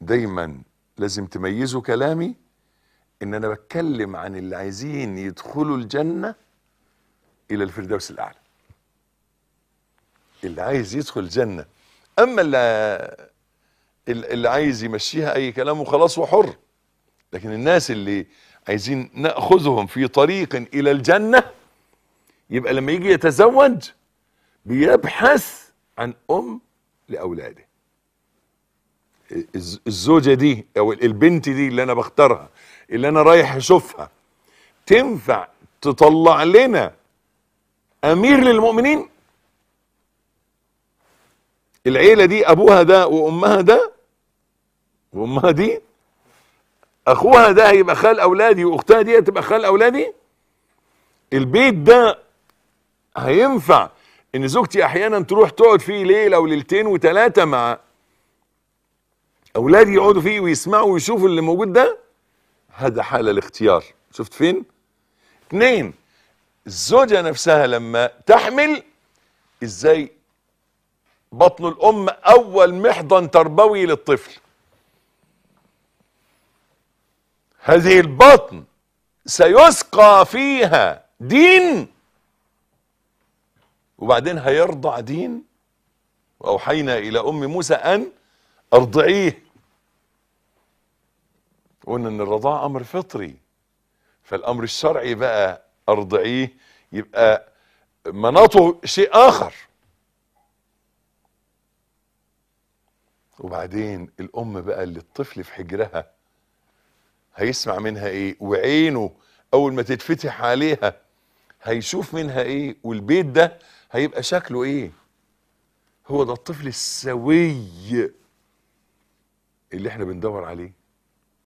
دايما لازم تميزوا كلامي إن أنا بتكلم عن اللي عايزين يدخلوا الجنة إلى الفردوس الأعلى. اللي عايز يدخل الجنة. أما اللي اللي عايز يمشيها أي كلام وخلاص وحر. لكن الناس اللي عايزين نأخذهم في طريق إلى الجنة يبقى لما يجي يتزوج بيبحث عن أم لأولاده. الزوجة دي أو البنت دي اللي أنا بختارها اللي أنا رايح أشوفها تنفع تطلع لنا أمير للمؤمنين؟ العيلة دي أبوها ده وأمها ده وأمها دي؟ أخوها ده هيبقى خال أولادي وأختها دي هتبقى خال أولادي؟ البيت ده هينفع إن زوجتي أحيانا تروح تقعد فيه ليلة وليلتين وثلاثه مع اولادي يقعدوا فيه ويسمعوا ويشوفوا اللي موجود ده هذا حال الاختيار. شفت فين؟ اثنين الزوجة نفسها لما تحمل إزاي بطن الأم أول محضن تربوي للطفل. هذه البطن سيسقى فيها دين وبعدين هيرضع دين. وأوحينا إلى أم موسى أن أرضعيه. قلنا إن الرضاعه أمر فطري. فالأمر الشرعي بقى أرضعيه يبقى مناطه شيء آخر. وبعدين الأم بقى اللي الطفل في حجرها هيسمع منها إيه؟ وعينه أول ما تتفتح عليها هيشوف منها إيه؟ والبيت ده هيبقى شكله إيه؟ هو ده الطفل السوي. اللي إحنا بندور عليه.